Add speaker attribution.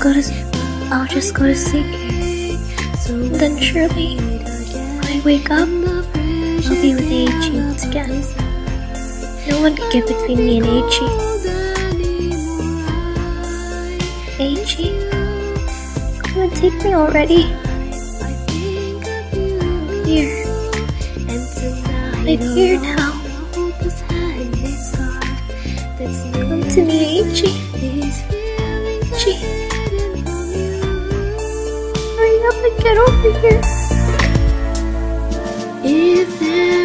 Speaker 1: go to I'll just go to sleep then surely when I wake up I'll be with Eiichi once again. No one can get between me and Eiichi. Eiichi? Come and take me already. Here. I'm here now. Come to me, Eiichi. And get over here.
Speaker 2: If there